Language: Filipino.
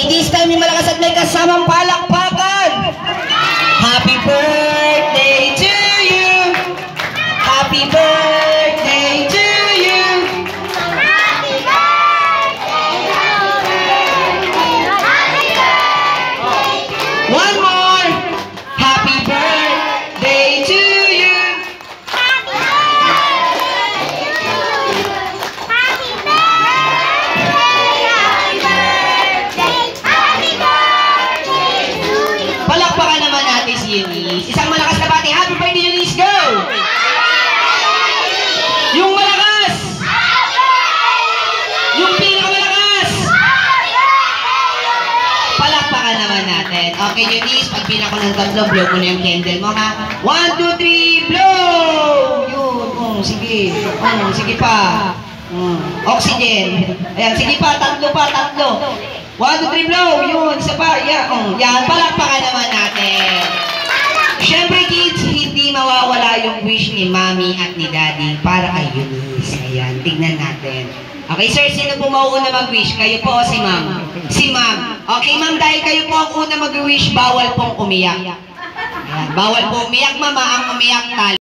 Okay, this time yung malakas at may kasamang palakpak. Eunice. Isang malakas na bati. Happy birthday, Eunice! Go! Yung malakas! Yung pinakamalakas! Palakpakan naman natin. Okay, Eunice, pag pinako ng tatlo, blow mo na yung candle mo, ha? One, two, three, blow! Yun, oh, sige. Oh, sige pa. Mm, oxygen. Ayan, sige pa, tatlo pa, tatlo. One, two, three, blow! Yun, isa pa. Yan, oh, yan, palakpakan naman natin. Siyempre, kids, hindi mawawala yung wish ni Mami at ni Daddy para kay Eunice. Ayan, tignan natin. Okay, sir, sino po mauuna mag-wish? Kayo po o si Ma'am? Si Ma'am. Okay, Ma'am, dahil kayo po ang una mag-wish, bawal pong umiyak. Ayan, bawal po umiyak, Mama. Ang umiyak, tali.